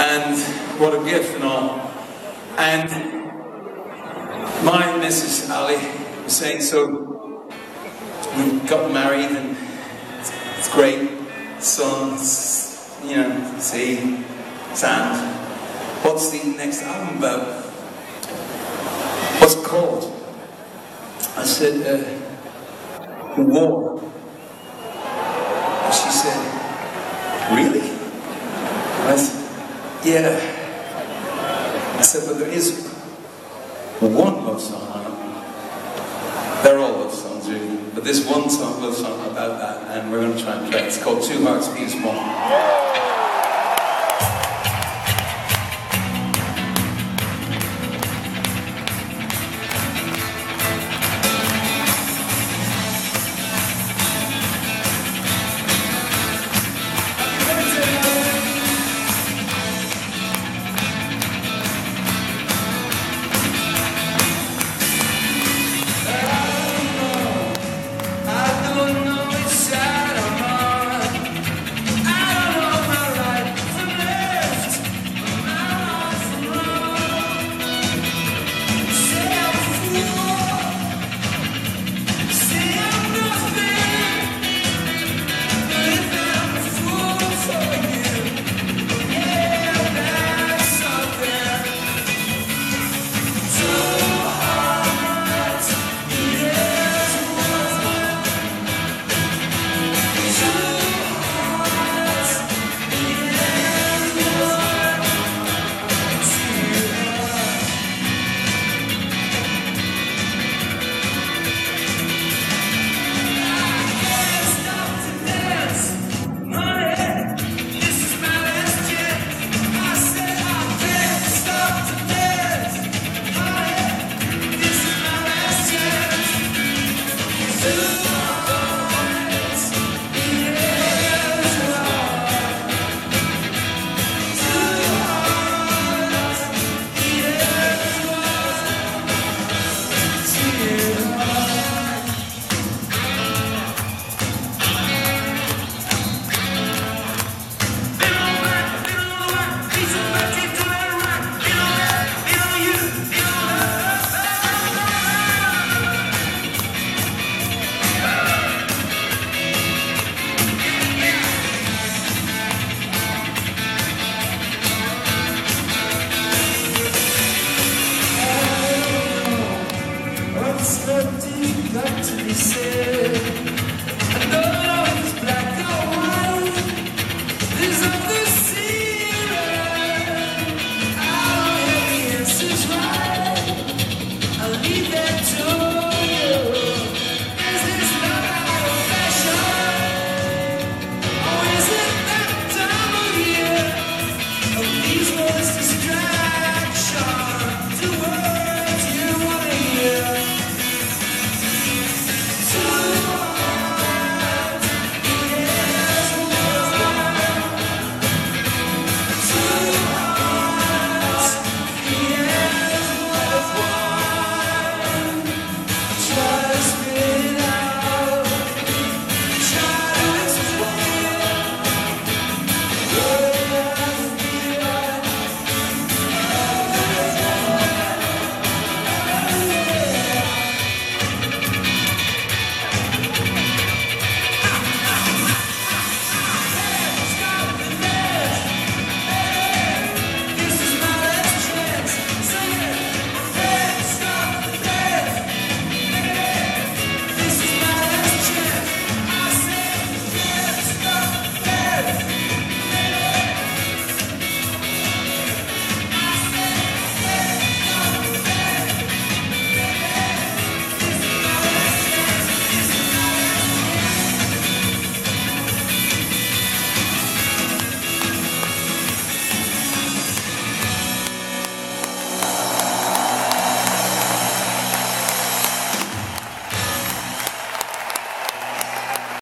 And what a gift and all. And my Mrs. Ali was saying, so we got married and it's, great. Sun, s- you know, sea, sand. What's the next album about? What's it called? I said, uh, War. She said, Really? Yeah. I said, but there is one love song on. They're all love songs, really. But this one song, love song about that, and we're going to try and play it. It's called Two Hearts Beat as One.